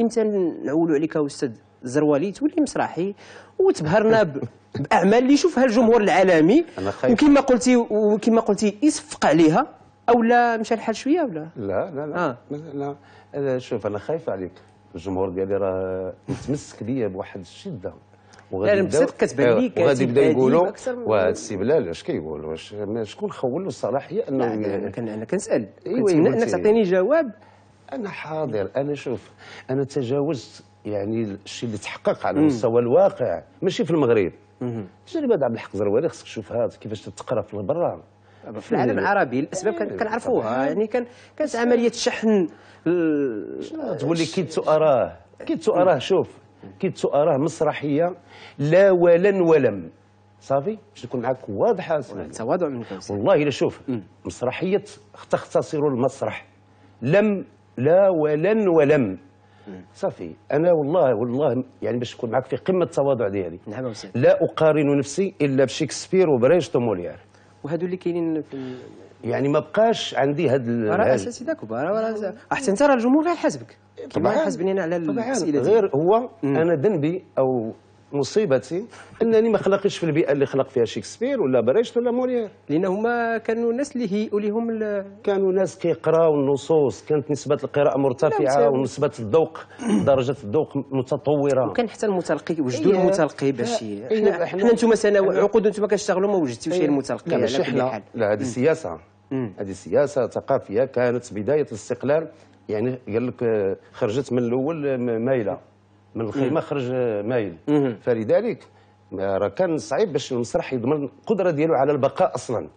إمتى نعولوا عليك أستاذ زروالي تولي مسرحي وتبهرنا بأعمال اللي يشوفها الجمهور العالمي. وكما قلتي وكما قلتي يصفق عليها أو لا مشى الحال شوية ولا لا؟ لا لا آه. لا أنا شوف أنا خايف عليك. الجمهور ديالي راه متمسك بيا بواحد الشدة. لا، لا، يبداو- بصدق كتبان لي آه، وغادي يبدا يقولوا وهذا السي بلال اش كيقول؟ واش شكون خول له الصلاحية لا أنه أنا كن- أنا كنسأل. أيوة، كنتمنى قلتي. انك تعطيني جواب. أنا حاضر أنا شوف أنا تجاوزت يعني الشيء اللي تحقق على مستوى الواقع ماشي في المغرب. تجربة عبد الحق زروالي خصك تشوفها كيفاش تتقرا في برا في العالم العربي الأسباب كان- كنعرفوها يعني كان كانت عملية شحن ال- تقول لي؟ كدت اراه كدت اراه شوف. كدت اراه مسرحية لا ولن ولم. صافي؟ باش نكون معاك واضحة. التواضع منك. والله إلا شوف مسرحية تختصر المسرح. لم لا ولن ولم. صافي أنا والله والله يعني باش نكون معاك في قمة التواضع ديالي. نعم لا أقارن نفسي إلا بشكسبير وبريشت وموليير وهادو اللي كاينين في يعني ما بقاش عندي هاد راه اساتذه كبار احسن انت راه الجمهور غيحاسبك كما يحاسبني أنا على طبعا الاسئله. غير هو أنا ذنبي أو مصيبتي انني ما خلقتش في البيئة اللي خلق فيها شكسبير ولا بريشت ولا موليير لأن هما كانوا الناس اللي هيئوا لهم ال- كانوا ناس كيقراو النصوص كانت نسبة القراءة مرتفعة. ونسبة الذوق درجة الذوق متطورة. وكان حتى المتلقي وجدوا إيه. المتلقي باش إيه، حنا إحنا- حنا أنتم سنة عقود أنتم كتشتغلوا ما وجدتوش إيه. المتلقي لا على ماشي كل حال. لا هذه سياسة. هذه سياسة ثقافية كانت بداية الاستقلال يعني قال لك آه، خرجت من الأول آه، مايلة. من الخيمه خرج آه، مايل. فلذلك آه، راه كان صعيب باش المسرح يضمن القدرة ديالو على البقاء أصلا.